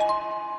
you